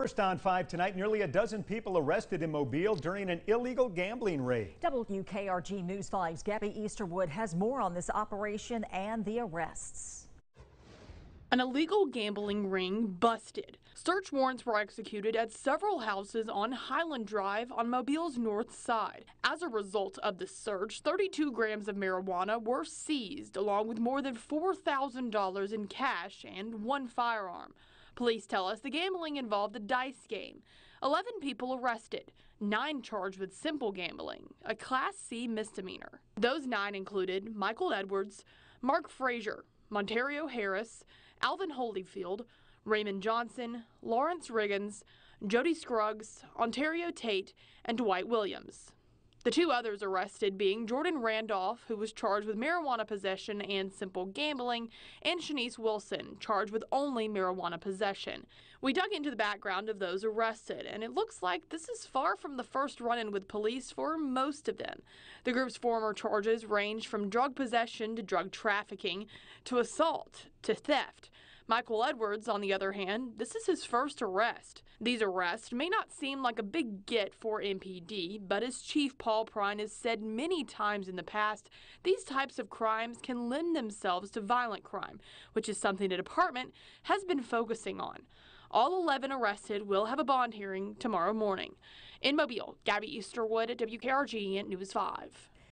First on 5 tonight, nearly a dozen people arrested in Mobile during an illegal gambling raid. WKRG News 5's Gabby Easterwood has more on this operation and the arrests. An illegal gambling ring busted. Search warrants were executed at several houses on Highland Drive on Mobile's north side. As a result of the search, 32 grams of marijuana were seized, along with more than $4,000 in cash and one firearm. Police tell us the gambling involved a dice game. 11 people arrested, nine charged with simple gambling, a Class C misdemeanor. Those nine included Michael Edwards, Mark Frazier, Montario Harris, Alvin Holyfield, Raymond Johnson, Lawrence Riggins, Jody Scruggs, Ontario Tate, and Dwight Williams. The two others arrested being Jordan Randolph, who was charged with marijuana possession and simple gambling, and Shanice Wilson, charged with only marijuana possession. We dug into the background of those arrested, and it looks like this is far from the first run in with police for most of them. The group's former charges ranged from drug possession to drug trafficking to assault to theft. Michael Edwards, on the other hand, this is his first arrest. These arrests may not seem like a big get for MPD, but as Chief Paul Prine has said many times in the past, these types of crimes can lend themselves to violent crime, which is something the department has been focusing on. All 11 arrested will have a bond hearing tomorrow morning. In Mobile, Gabby Easterwood at WKRG News 5.